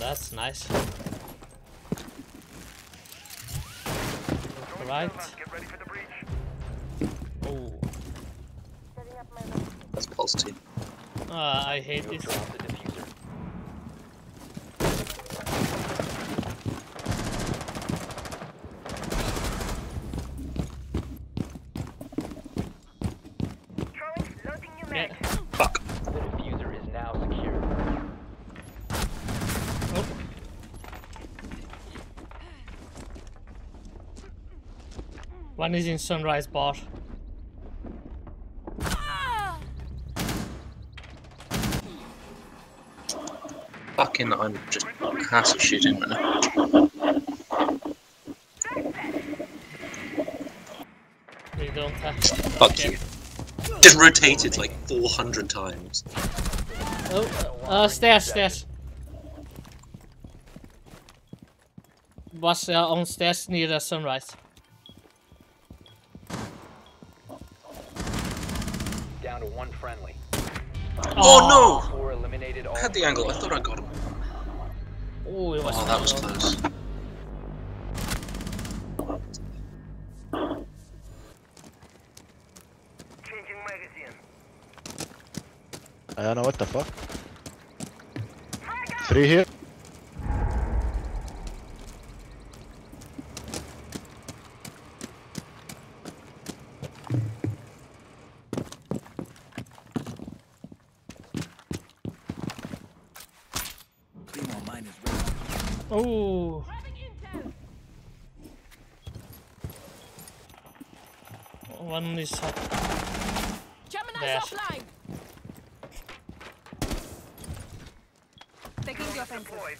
that's nice. Right. Get ready for the breach. Oh, That's Pulse team. uh, I hate You have this. dropped the defuser. Throwing floating new Yeah. mag. Fuck. The defuser is now secure. Oh. One is in Sunrise Bar. Fucking, I'm just hassle shooting right now. We don't have. Fuck Okay. you. Just rotated like 400 times. Oh, uh, stairs, stairs. Was uh, on stairs near the sunrise. Down to one friendly. Oh, oh Four eliminated all. no! I had the angle, I thought I got him. Oh, it was. Oh, that was close. Changing magazine. I don't know what the fuck. Three here. Oh. One is up. Gemini's There. offline. Taking the offensive. Deployed.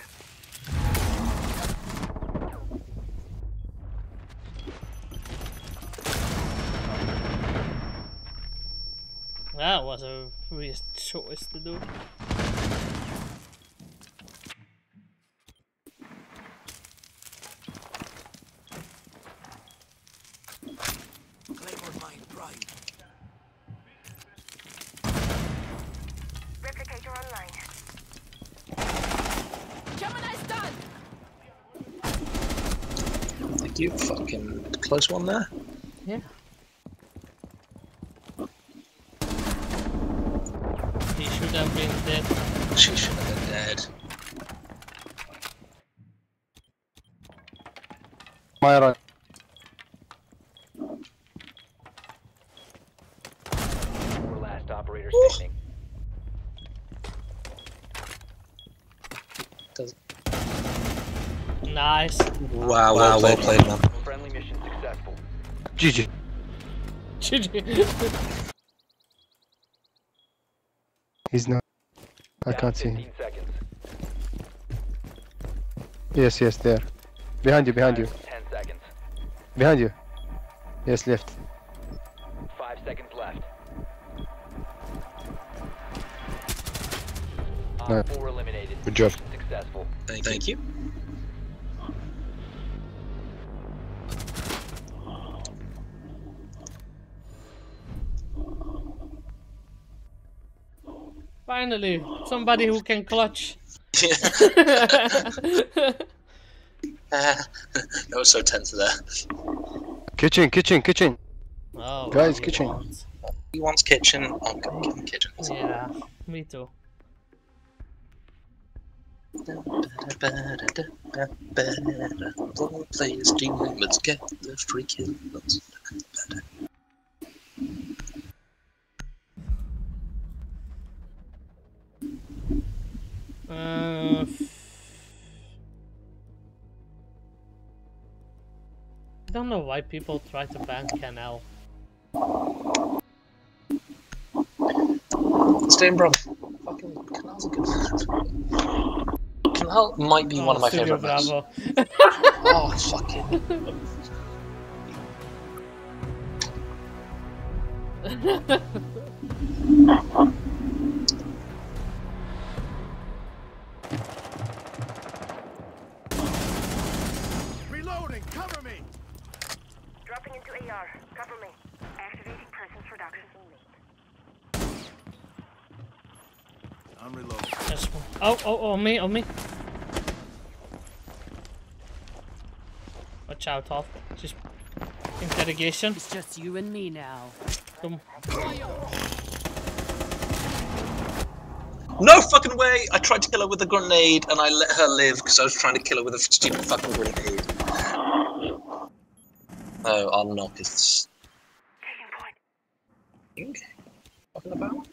That was a weird choice to do. Gemini's done. Thank you. Fucking close one there. Yeah. He should have been dead. She should have been dead. My right. Four last operators standing. Does- Nice. Wow, well, well played, man. Friendly mission successful. GG. GG. He's not. I can't see him. seconds. Yes, yes, there. Behind you, behind you. 10 seconds. Behind you. Yes, left. Five seconds left. Op Nice. four eliminated. Good job. Successful. Thank, Thank you. Finally, somebody who can clutch. Yeah. that was so tense there. Kitchen, kitchen, kitchen. oh, Guys, he kitchen. wants- He wants kitchen. I'm gonna give him kitchen. Yeah, me too. All players demons get the free know why people try to ban Canal. Stay in Bravo. Fucking Canal's a good. Canal might be one of my Oh, favourite maps. Bravo. Oh, fucking. Oh, oh, oh, me, oh me. Watch out, off. Just interrogation. It's just you and me now. Come. No fucking way! I tried to kill her with a grenade and I let her live because I was trying to kill her with a stupid fucking grenade. No, I'm not. Taking point. Talking about?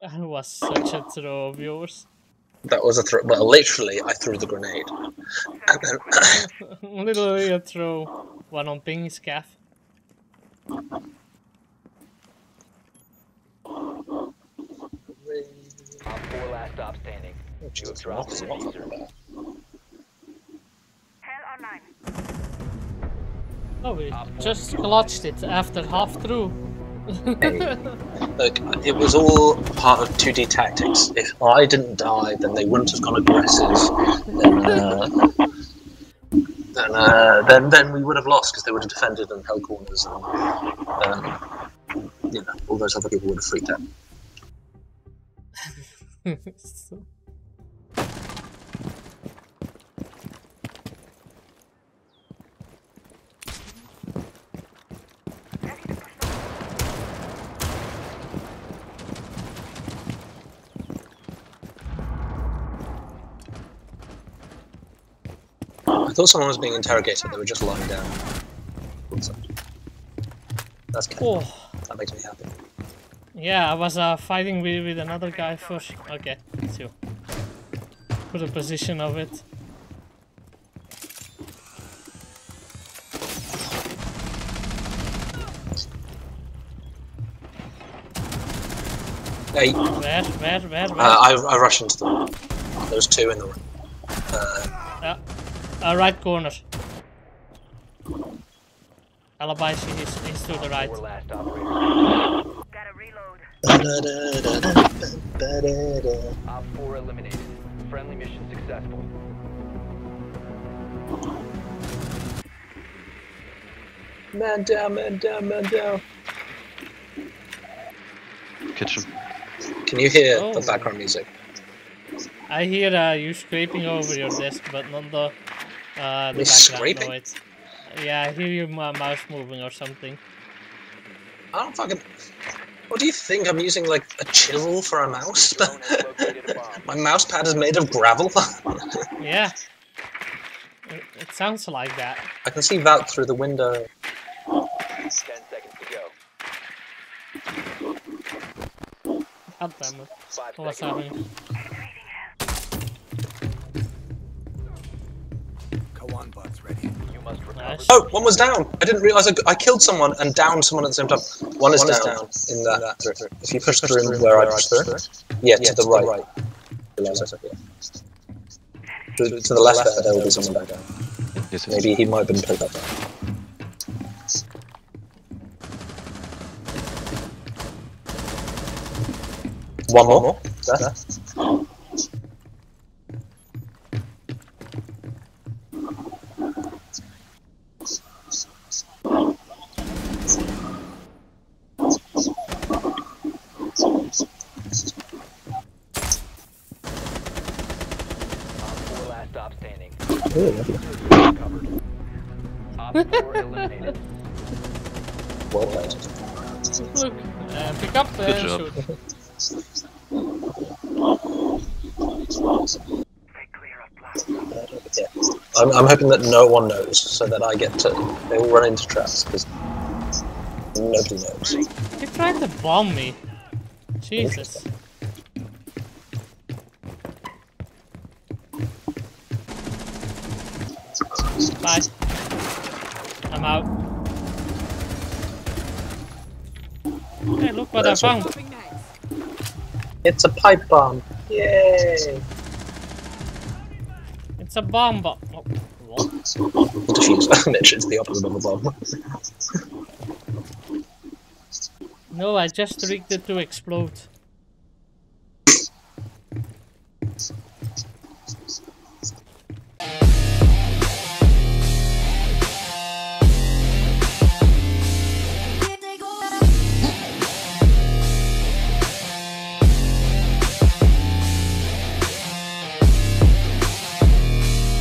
That was such a throw of yours. That was a throw. Well, literally, I threw the grenade. And then, Literally I throw. One on ping calf. Op 4 last stop standing. You have dropped knock is the not defuser. fucking bad. Hell online. Oh, we just clutched it after half through. Look, it was all part of 2D tactics. If I didn't die, then they wouldn't have gone aggressive. Then, uh, then, uh, then, then we would have lost because they would have defended and held corners, and um, you know, all those other people would have freaked out. I thought someone was being interrogated. They were just lying down. That's good. oh, That makes me happy. yeah, I was uh, fighting with, with another guy first. Okay, so put a position of it. Hey, Where, where, where, where? uh, I, I rush into them. There was two in the room. Uh, Yeah. Uh, right corner. Alibi, he's, he's to the right. 4 last operator. Gotta reload. Op 4 eliminated. Friendly mission successful. man down, man down, man down. Kitchen. Can you hear Oh. the background music? I hear uh, you scraping over your desk, but not the, uh, the scraping? noise. Yeah, I hear your mouse moving or something. I don't fucking. What do you think? I'm using like a chisel for a mouse? Drone has located a bomb. My mouse pad is made of gravel. Yeah. It, it sounds like that. I can see that through the window. 10 seconds to go. God damn it. What's happening? Go. Ready. You must recover. Nice. Oh, one was down. I didn't realize I, I killed someone and downed someone at the same time. One is, down, in that. through. If you push through where I pushed through, yeah, to the right. Below us, yeah. To, to the left there, there will be someone back down. Yes, yes. Maybe he might have been picked up. One more. There. Standing. Ooh, Recovered. Op 4 eliminated. well played. Look, uh, pick up Good and job. shoot. Stay clear of blast. Yeah. I'm, I'm hoping that no one knows, so that I get to. They will run into traps because nobody knows. He tried to bomb me. Jesus. Bye. I'm out. Hey, look what I That's what- found. Dropping. It's a pipe bomb. Yay! It's a bomb bomb. Oh, what? Defuse. Mitch, it's the opposite of a bomb. No, I just rigged it to explode.